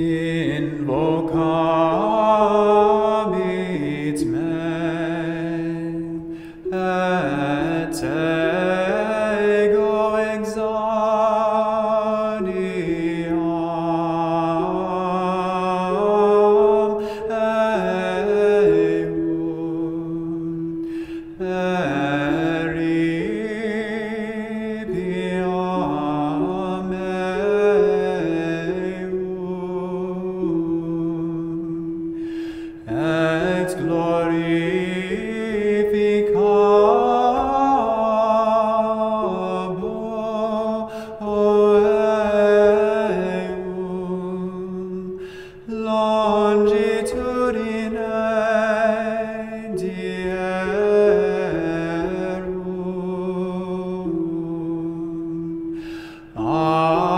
invocabit dierum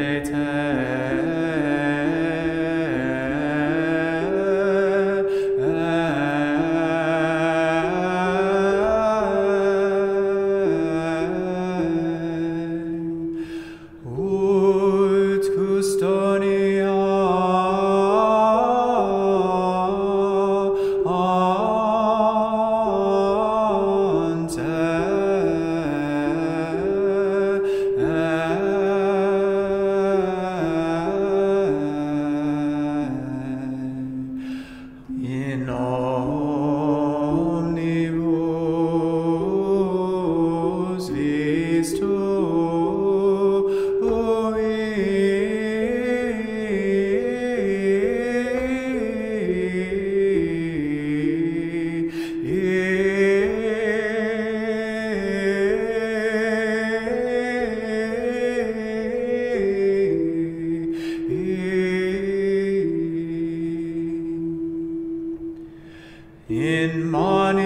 mandavit in manibus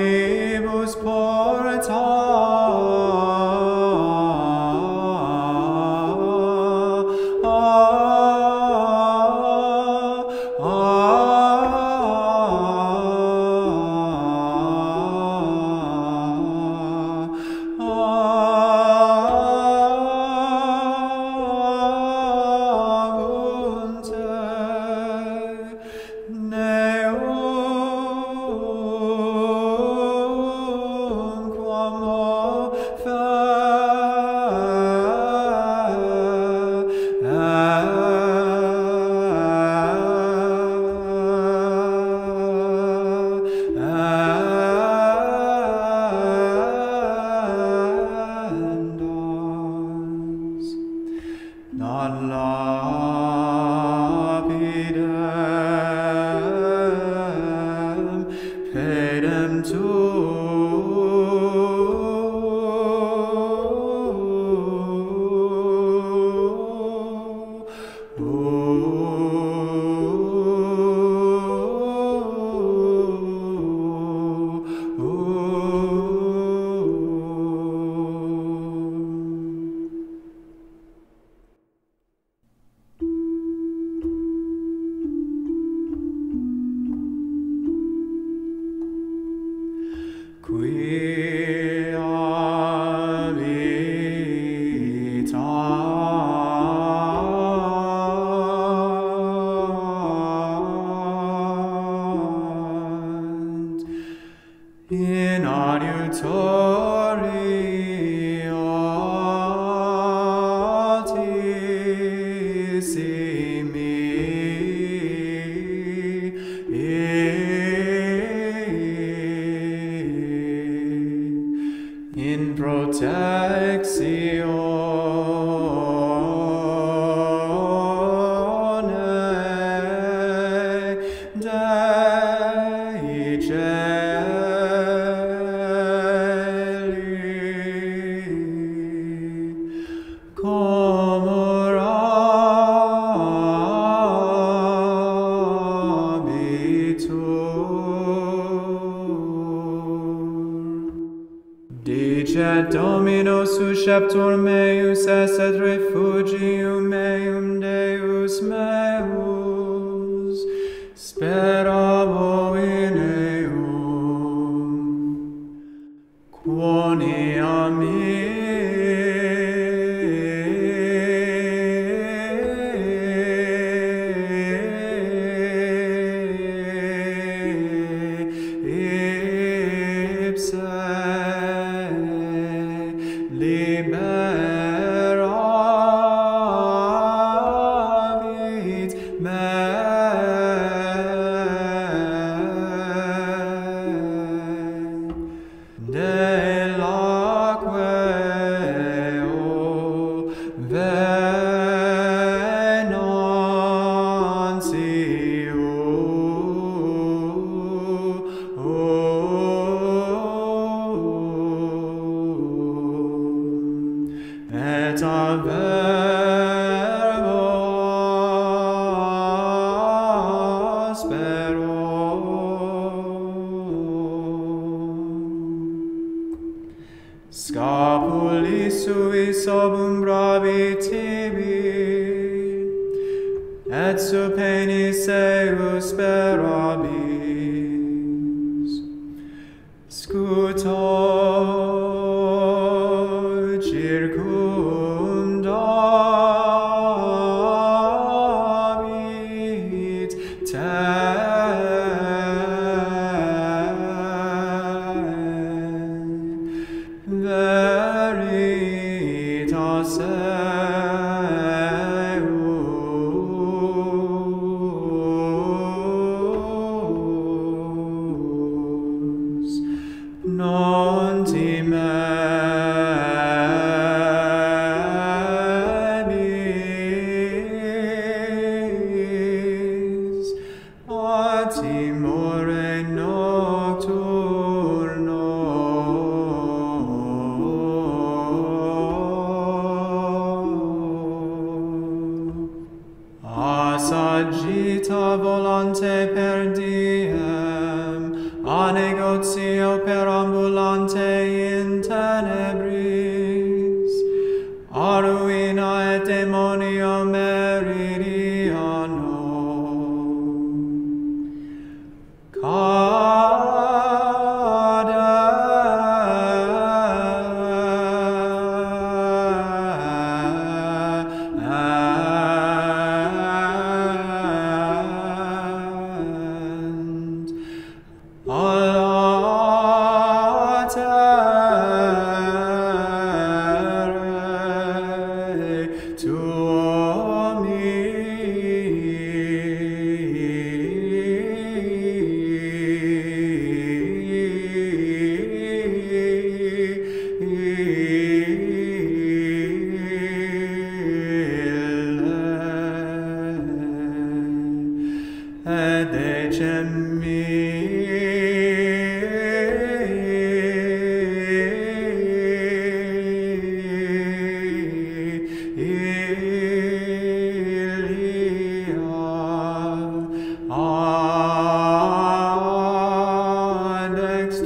pedem tu queen in protection. susceptor meus esset refugium meum Deus meus. Speravo timore Car-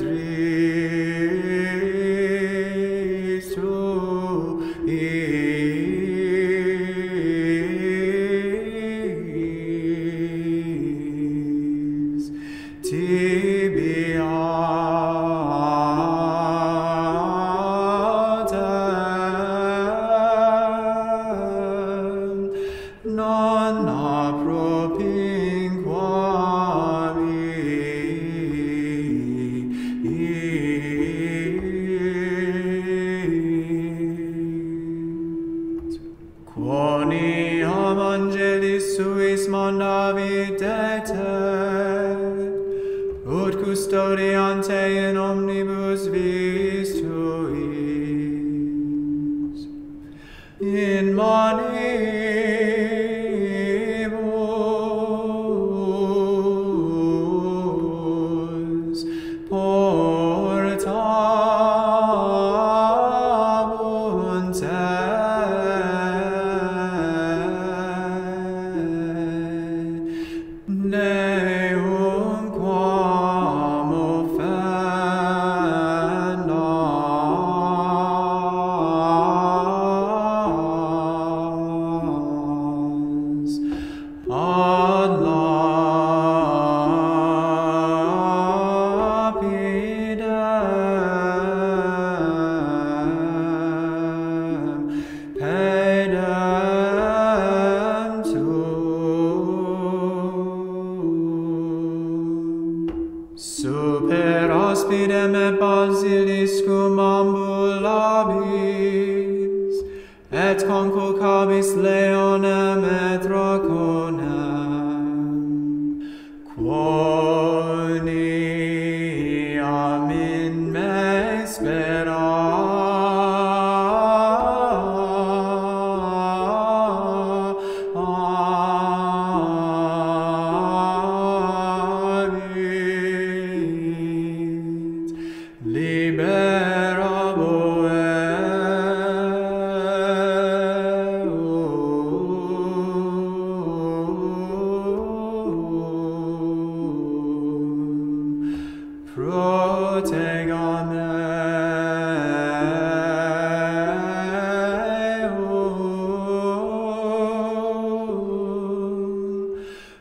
viver.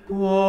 Quoniam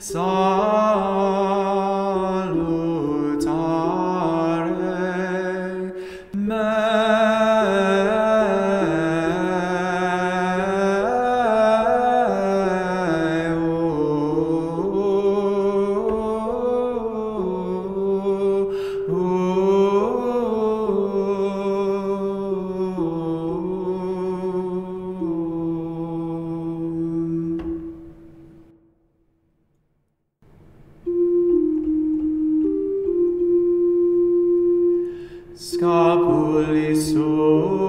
illi scapuli sui.